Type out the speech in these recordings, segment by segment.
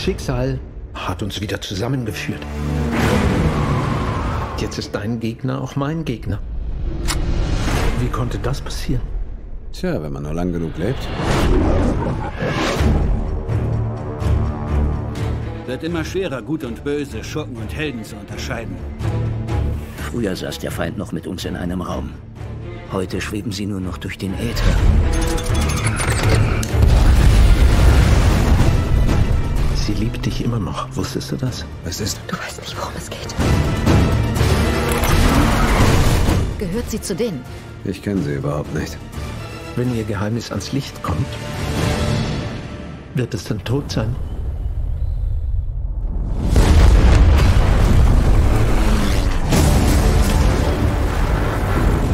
Schicksal hat uns wieder zusammengeführt. Jetzt ist dein Gegner auch mein Gegner. Wie konnte das passieren? Tja, wenn man nur lang genug lebt. Wird immer schwerer, Gut und Böse, Schurken und Helden zu unterscheiden. Früher saß der Feind noch mit uns in einem Raum. Heute schweben sie nur noch durch den Äther. Sie liebt dich immer noch. Wusstest du das? Was ist? Du weißt nicht, worum es geht. Gehört sie zu denen? Ich kenne sie überhaupt nicht. Wenn ihr Geheimnis ans Licht kommt, wird es dann tot sein.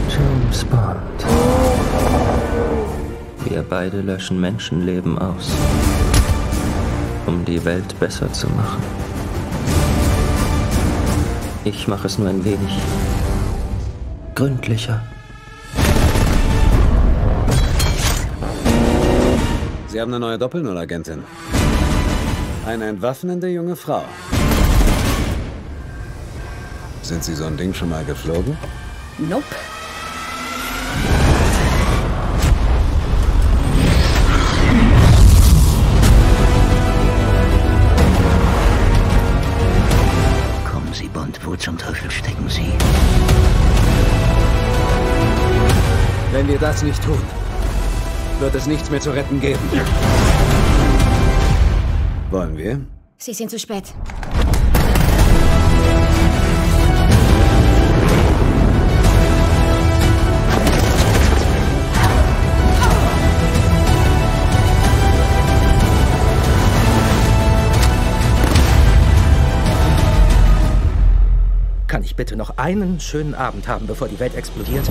James Bond. Wir beide löschen Menschenleben aus, um die Welt besser zu machen. Ich mache es nur ein wenig gründlicher. Sie haben eine neue Doppelnull-Agentin. Eine entwaffnende junge Frau. Sind Sie so ein Ding schon mal geflogen? Nope. Wo zum Teufel stecken Sie? Wenn wir das nicht tun, wird es nichts mehr zu retten geben. Wollen wir? Sie sind zu spät. Kann ich bitte noch einen schönen Abend haben, bevor die Welt explodiert?